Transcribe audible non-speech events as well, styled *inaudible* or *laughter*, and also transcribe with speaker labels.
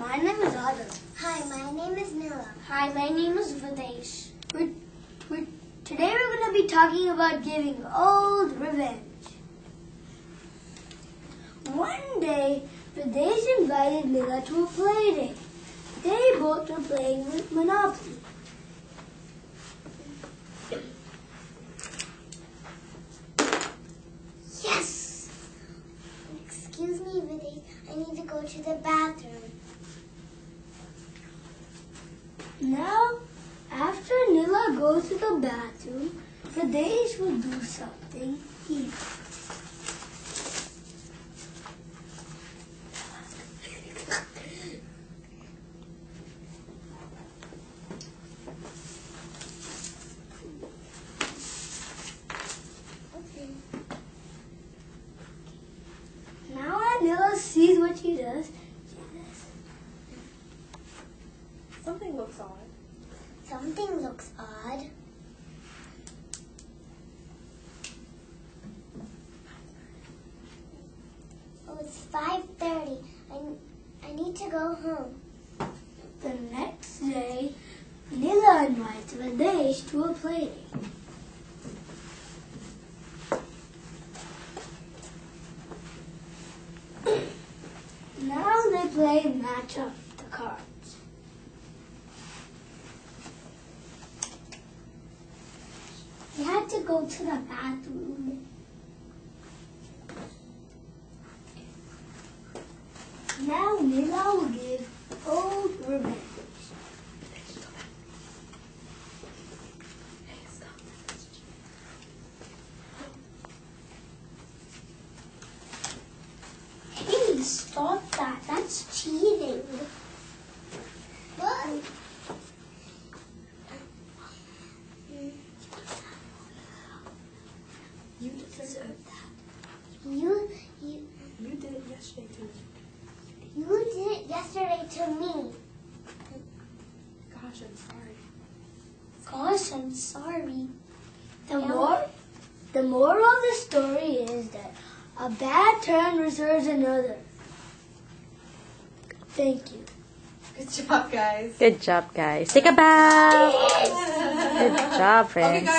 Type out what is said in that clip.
Speaker 1: my name is Adam.
Speaker 2: Hi, my name is Nila.
Speaker 1: Hi, my name is Videsh. We're, we're, today we're going to be talking about giving old revenge. One day, Videsh invited Nila to a play date. They both were playing with Monopoly.
Speaker 2: Yes! Excuse me, Videsh. I need to go to the bathroom.
Speaker 1: Now, after Nila goes to the bathroom, Pradesh will do something evil. Now sees what she does, she says,
Speaker 3: Something looks odd.
Speaker 2: Something looks odd. Oh, it's 5.30. I, I need to go home.
Speaker 1: The next day, Nila invites Videsh to a play. *coughs* Now they play match to go to the bathroom. Now Nila will give old revenge. You deserve that.
Speaker 2: You, you,
Speaker 3: You did it yesterday too.
Speaker 2: you did it yesterday to me.
Speaker 3: Gosh, I'm sorry.
Speaker 1: Gosh, I'm sorry. The
Speaker 2: Yeah.
Speaker 1: more, the moral of the story is that a bad turn reserves another. Thank you.
Speaker 3: Good job, guys.
Speaker 4: Good job, guys. Take a bow. *laughs* Good job,
Speaker 3: Okay,
Speaker 4: friends.
Speaker 3: guys.